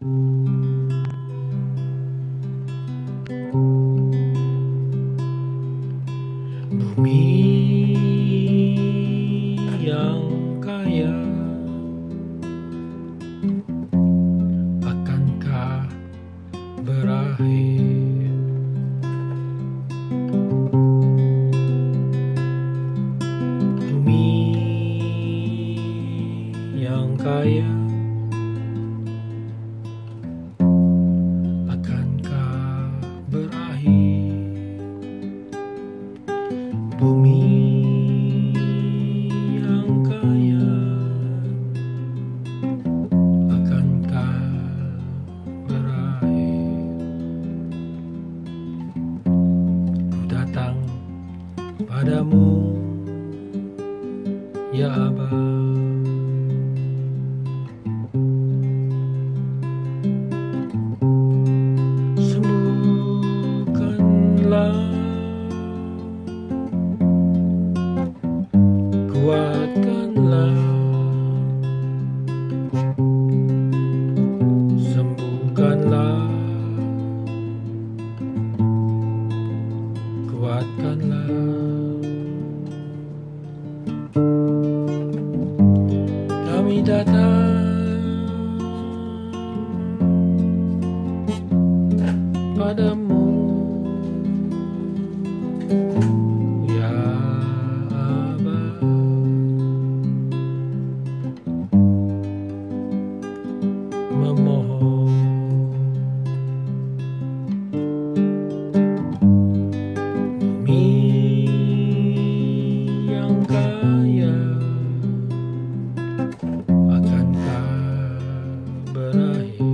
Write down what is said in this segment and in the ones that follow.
Bumi yang kaya Akankah berakhir? Bumi yang kaya padamu Ya Abah Sembuhkanlah. Kuatkanlah. Sembuhkanlah Kami datang berakhir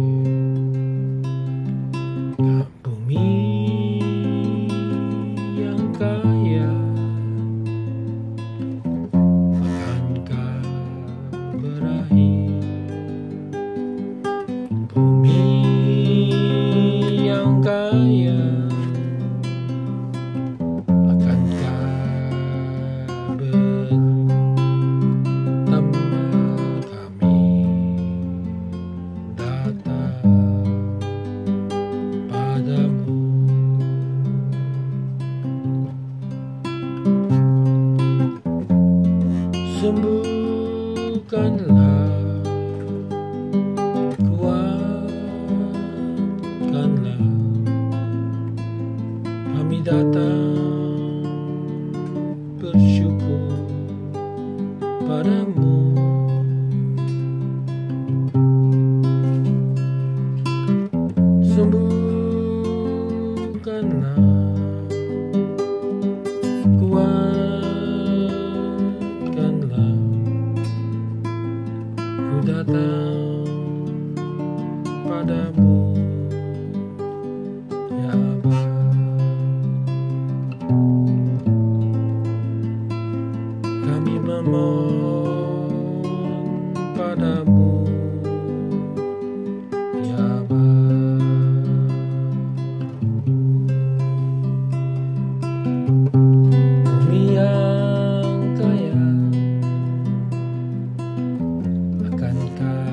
padamu. Sembuhkanlah kuatkanlah. Kami datang padamu Ya Aba Kami memohon padamu Ya Aba Bumi yang kaya akan Akankah